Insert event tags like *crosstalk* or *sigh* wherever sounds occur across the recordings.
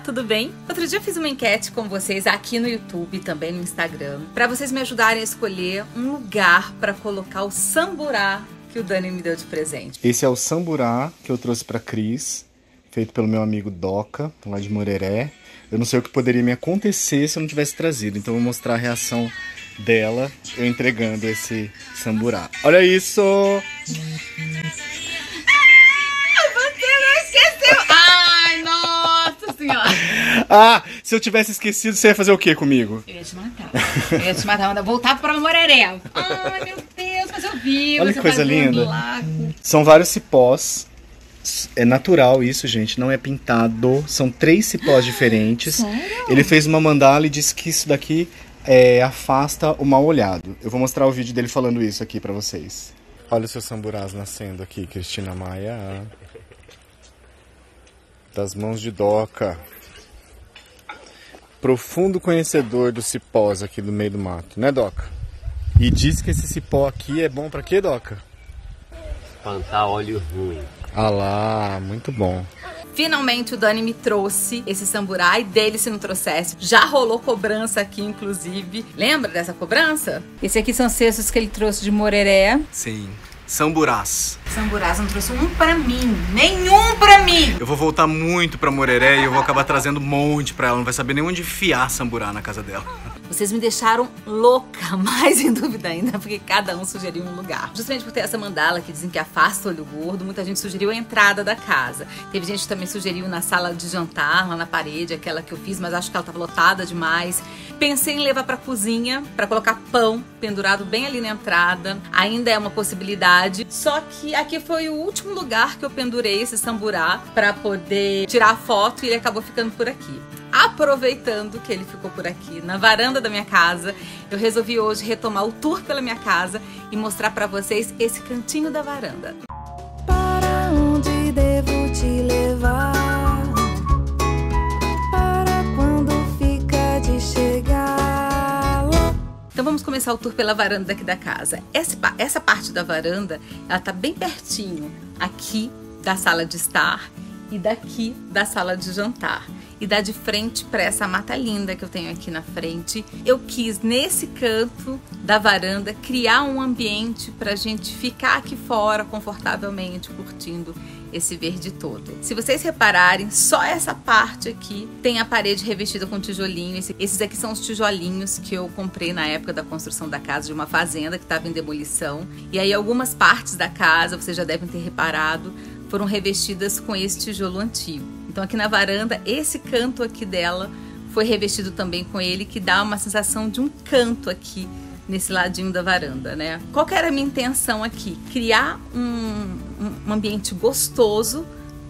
tudo bem? Outro dia eu fiz uma enquete com vocês aqui no YouTube também no Instagram, para vocês me ajudarem a escolher um lugar para colocar o samburá que o Dani me deu de presente. Esse é o samburá que eu trouxe para Cris, feito pelo meu amigo Doca, lá de Moreré. Eu não sei o que poderia me acontecer se eu não tivesse trazido, então eu vou mostrar a reação dela eu entregando esse samburá. Olha isso! *laughs* Ah, se eu tivesse esquecido, você ia fazer o que comigo? Eu ia te matar. Eu ia te matar. Eu voltar pra Moreré. Ai, meu Deus, mas eu vi. Olha que coisa linda. São vários cipós. É natural isso, gente. Não é pintado. São três cipós diferentes. Sério? Ele fez uma mandala e disse que isso daqui é, afasta o mal olhado. Eu vou mostrar o vídeo dele falando isso aqui pra vocês. Olha os seus samburás nascendo aqui, Cristina Maia. Das mãos de Doca profundo conhecedor dos cipós aqui do meio do mato, né, Doca? E diz que esse cipó aqui é bom para quê, Doca? Espantar óleo ruim. Ah lá, muito bom. Finalmente o Dani me trouxe esse samburá e dele se não trouxesse. Já rolou cobrança aqui, inclusive. Lembra dessa cobrança? Esse aqui são cestos que ele trouxe de Moreré. Sim. Samburás. Samburás não trouxe um pra mim. Nenhum pra mim. Eu vou voltar muito pra Moreré e eu vou acabar trazendo um monte pra ela. Não vai saber nem onde enfiar samburá na casa dela. Vocês me deixaram louca, *laughs* mais em dúvida ainda, porque cada um sugeriu um lugar. Justamente por ter essa mandala que dizem que afasta o olho gordo, muita gente sugeriu a entrada da casa. Teve gente que também sugeriu na sala de jantar, lá na parede, aquela que eu fiz, mas acho que ela estava lotada demais. Pensei em levar para cozinha, para colocar pão pendurado bem ali na entrada. Ainda é uma possibilidade. Só que aqui foi o último lugar que eu pendurei esse samburá para poder tirar foto e ele acabou ficando por aqui aproveitando que ele ficou por aqui na varanda da minha casa, eu resolvi hoje retomar o tour pela minha casa e mostrar para vocês esse cantinho da varanda. Começar o tour pela varanda daqui da casa. Essa, essa parte da varanda, ela tá bem pertinho aqui da sala de estar e daqui da sala de jantar e dá de frente para essa mata linda que eu tenho aqui na frente. Eu quis nesse canto da varanda criar um ambiente para a gente ficar aqui fora confortavelmente curtindo esse verde todo. Se vocês repararem, só essa parte aqui tem a parede revestida com tijolinho. Esses aqui são os tijolinhos que eu comprei na época da construção da casa de uma fazenda que estava em demolição. E aí algumas partes da casa, vocês já devem ter reparado, foram revestidas com esse tijolo antigo. Então aqui na varanda, esse canto aqui dela foi revestido também com ele, que dá uma sensação de um canto aqui nesse ladinho da varanda, né? Qual era a minha intenção aqui? Criar um, um ambiente gostoso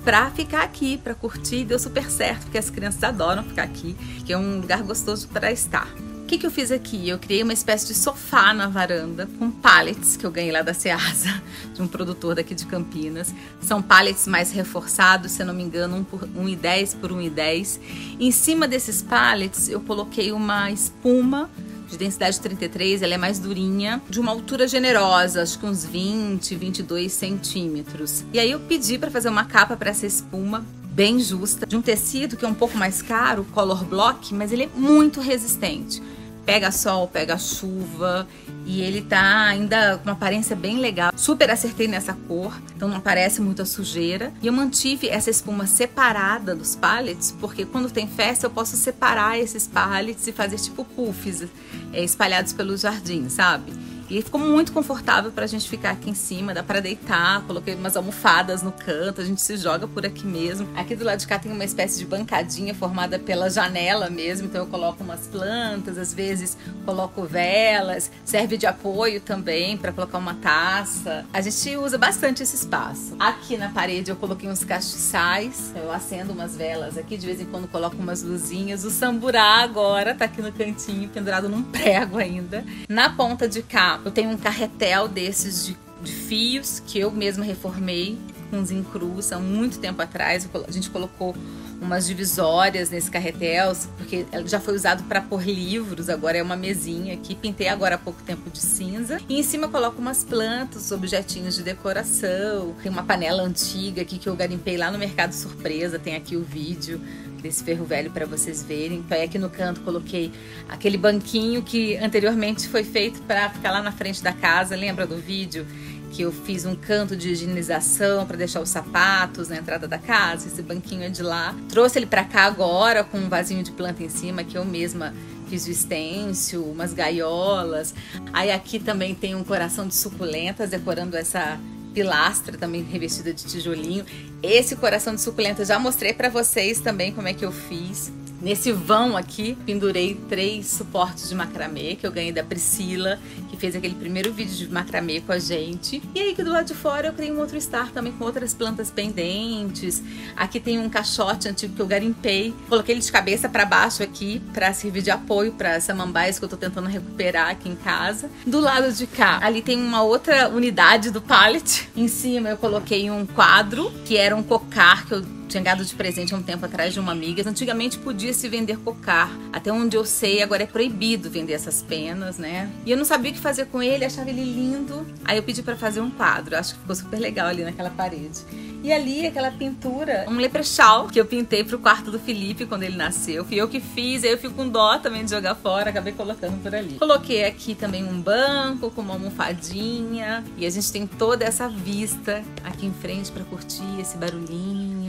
para ficar aqui, para curtir. Deu super certo, porque as crianças adoram ficar aqui, que é um lugar gostoso para estar que, que eu fiz aqui? Eu criei uma espécie de sofá na varanda com pallets que eu ganhei lá da Ceasa, *laughs* de um produtor daqui de Campinas. São pallets mais reforçados, se eu não me engano, 1 por 1,10 por 1,10. Em cima desses pallets eu coloquei uma espuma de densidade 33, ela é mais durinha, de uma altura generosa, acho que uns 20, 22 centímetros. E aí eu pedi para fazer uma capa para essa espuma bem justa, de um tecido que é um pouco mais caro, color block, mas ele é muito resistente pega sol, pega chuva e ele tá ainda com uma aparência bem legal. Super acertei nessa cor, então não aparece muita sujeira. E eu mantive essa espuma separada dos pallets, porque quando tem festa eu posso separar esses pallets e fazer tipo puffs é, espalhados pelo jardim, sabe? E ficou muito confortável pra gente ficar aqui em cima, dá pra deitar, coloquei umas almofadas no canto, a gente se joga por aqui mesmo. Aqui do lado de cá tem uma espécie de bancadinha formada pela janela mesmo, então eu coloco umas plantas, às vezes coloco velas, serve de apoio também para colocar uma taça. A gente usa bastante esse espaço. Aqui na parede eu coloquei uns castiçais, eu acendo umas velas aqui, de vez em quando coloco umas luzinhas. O samburá agora tá aqui no cantinho, pendurado num prego ainda. Na ponta de cá eu tenho um carretel desses de, de fios que eu mesma reformei com os encruz há muito tempo atrás. A gente colocou umas divisórias nesse carretel, porque já foi usado para pôr livros, agora é uma mesinha aqui. Pintei agora há pouco tempo de cinza. E em cima eu coloco umas plantas, objetinhos de decoração. Tem uma panela antiga aqui que eu garimpei lá no Mercado Surpresa, tem aqui o vídeo desse ferro velho para vocês verem. Então aí aqui no canto coloquei aquele banquinho que anteriormente foi feito para ficar lá na frente da casa, lembra do vídeo? Que eu fiz um canto de higienização para deixar os sapatos na entrada da casa. Esse banquinho é de lá. Trouxe ele para cá agora com um vasinho de planta em cima que eu mesma fiz o estêncil, umas gaiolas. Aí aqui também tem um coração de suculentas decorando essa pilastra também revestida de tijolinho. Esse coração de suculenta já mostrei para vocês também como é que eu fiz. Nesse vão aqui, pendurei três suportes de macramê que eu ganhei da Priscila, que fez aquele primeiro vídeo de macramê com a gente. E aí, aqui do lado de fora, eu criei um outro estar também com outras plantas pendentes. Aqui tem um caixote antigo que eu garimpei. Coloquei ele de cabeça para baixo aqui, para servir de apoio para samambaias que eu tô tentando recuperar aqui em casa. Do lado de cá, ali tem uma outra unidade do pallet. Em cima, eu coloquei um quadro, que era um cocar que eu tinha ganhado de presente há um tempo atrás de uma amiga. Antigamente podia se vender cocar. Até onde eu sei, agora é proibido vender essas penas, né? E eu não sabia o que fazer com ele, achava ele lindo. Aí eu pedi para fazer um quadro. Acho que ficou super legal ali naquela parede. E ali, aquela pintura, um leprechal que eu pintei pro quarto do Felipe quando ele nasceu. Fui eu que fiz, aí eu fico com dó também de jogar fora, acabei colocando por ali. Coloquei aqui também um banco com uma almofadinha. E a gente tem toda essa vista aqui em frente para curtir esse barulhinho,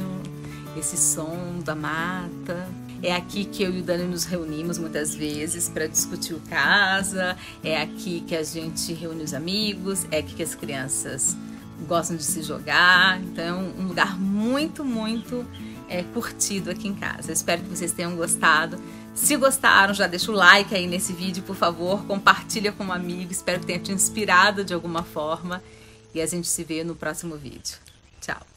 esse som da mata. É aqui que eu e o Dani nos reunimos muitas vezes para discutir o casa. É aqui que a gente reúne os amigos. É aqui que as crianças gostam de se jogar. Então é um lugar muito, muito é, curtido aqui em casa. espero que vocês tenham gostado. Se gostaram, já deixa o like aí nesse vídeo, por favor. Compartilha com um amigo. Espero que tenha te inspirado de alguma forma. E a gente se vê no próximo vídeo. Tchau!